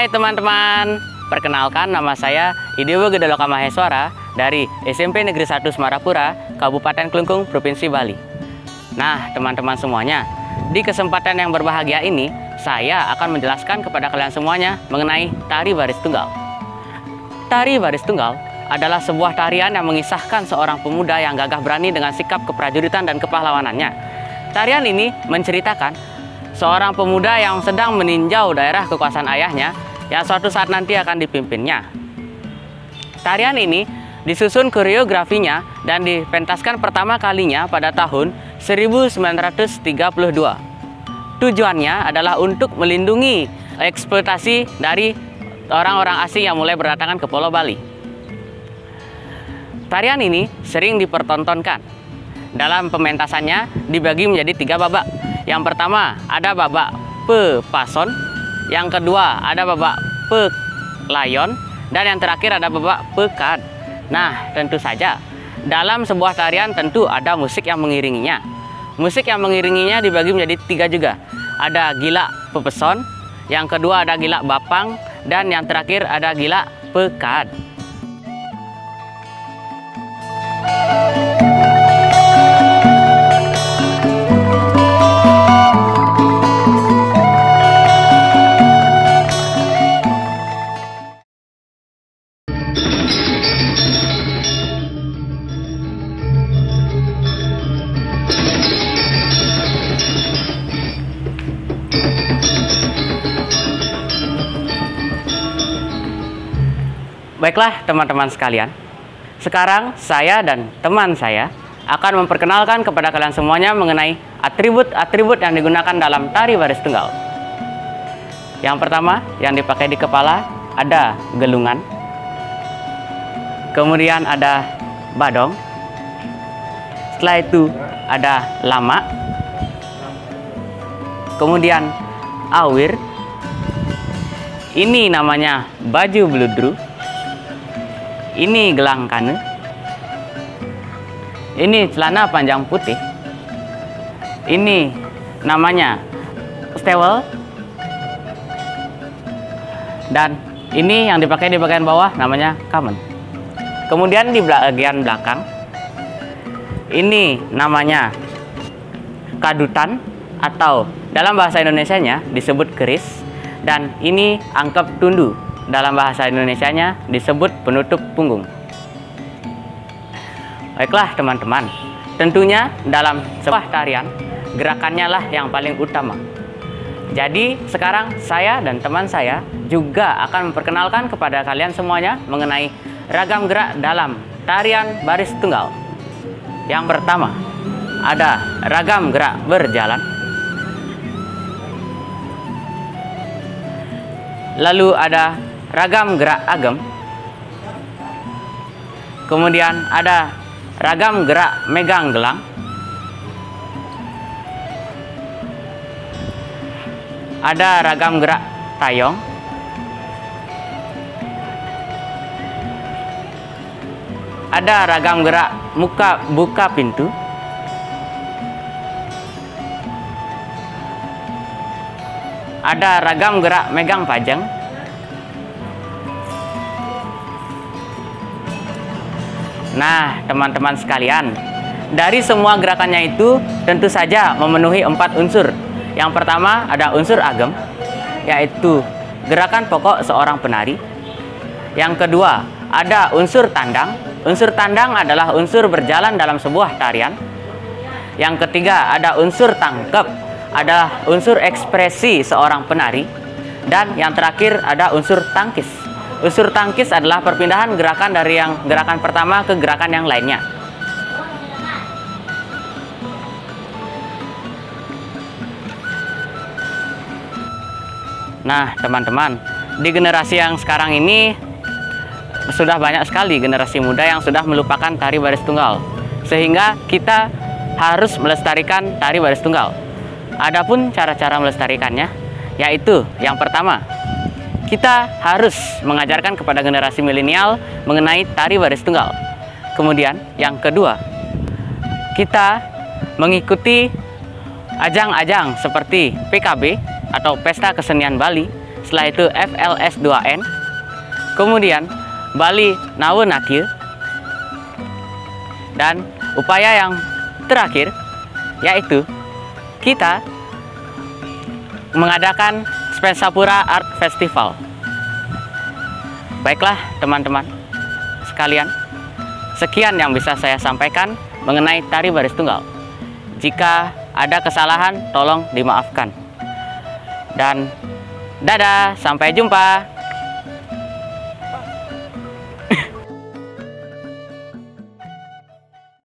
Hai teman-teman, perkenalkan nama saya Idewo Gedaloka Maheswara dari SMP Negeri 1 Semarapura, Kabupaten Klungkung, Provinsi Bali. Nah, teman-teman semuanya, di kesempatan yang berbahagia ini, saya akan menjelaskan kepada kalian semuanya mengenai tari baris tunggal. Tari baris tunggal adalah sebuah tarian yang mengisahkan seorang pemuda yang gagah berani dengan sikap keprajuritan dan kepahlawanannya. Tarian ini menceritakan seorang pemuda yang sedang meninjau daerah kekuasaan ayahnya yang suatu saat nanti akan dipimpinnya. Tarian ini disusun koreografinya dan dipentaskan pertama kalinya pada tahun 1932. Tujuannya adalah untuk melindungi eksploitasi dari orang-orang asing yang mulai berdatangan ke Pulau Bali. Tarian ini sering dipertontonkan. Dalam pementasannya dibagi menjadi tiga babak. Yang pertama ada babak pepason, yang kedua ada babak pelayon, dan yang terakhir ada babak pekad. Nah, tentu saja dalam sebuah tarian tentu ada musik yang mengiringinya. Musik yang mengiringinya dibagi menjadi tiga juga. Ada gila pepeson, yang kedua ada gila bapang, dan yang terakhir ada gila pekad. Baiklah teman-teman sekalian, sekarang saya dan teman saya akan memperkenalkan kepada kalian semuanya mengenai atribut-atribut yang digunakan dalam tari baris tunggal. Yang pertama yang dipakai di kepala ada gelungan, kemudian ada badong, setelah itu ada lama, kemudian awir, ini namanya baju bludru, ini gelang kane. Ini celana panjang putih. Ini namanya stewel. Dan ini yang dipakai di bagian bawah namanya kamen. Kemudian di bagian belakang ini namanya kadutan atau dalam bahasa Indonesianya disebut keris dan ini angkep tundu dalam bahasa Indonesianya disebut penutup punggung. Baiklah teman-teman, tentunya dalam sebuah tarian gerakannya lah yang paling utama. Jadi sekarang saya dan teman saya juga akan memperkenalkan kepada kalian semuanya mengenai ragam gerak dalam tarian baris tunggal. Yang pertama, ada ragam gerak berjalan. Lalu ada ragam gerak agam. Kemudian ada ragam gerak megang gelang. Ada ragam gerak tayong. Ada ragam gerak muka buka pintu. Ada ragam gerak megang pajang. Nah, teman-teman sekalian, dari semua gerakannya itu tentu saja memenuhi empat unsur. Yang pertama ada unsur agam, yaitu gerakan pokok seorang penari. Yang kedua ada unsur tandang. Unsur tandang adalah unsur berjalan dalam sebuah tarian. Yang ketiga ada unsur tangkap, adalah unsur ekspresi seorang penari. Dan yang terakhir ada unsur tangkis. Unsur tangkis adalah perpindahan gerakan dari yang gerakan pertama ke gerakan yang lainnya. Nah, teman-teman, di generasi yang sekarang ini sudah banyak sekali generasi muda yang sudah melupakan tari baris tunggal. Sehingga kita harus melestarikan tari baris tunggal. Adapun cara-cara melestarikannya yaitu yang pertama, kita harus mengajarkan kepada generasi milenial mengenai tari baris tunggal. Kemudian yang kedua, kita mengikuti ajang-ajang seperti PKB atau Pesta Kesenian Bali setelah itu FLS 2N, kemudian Bali Nawunakil, dan upaya yang terakhir yaitu kita mengadakan Spensapura Art Festival. Baiklah teman-teman sekalian, sekian yang bisa saya sampaikan mengenai tari baris tunggal. Jika ada kesalahan, tolong dimaafkan. Dan dadah, sampai jumpa.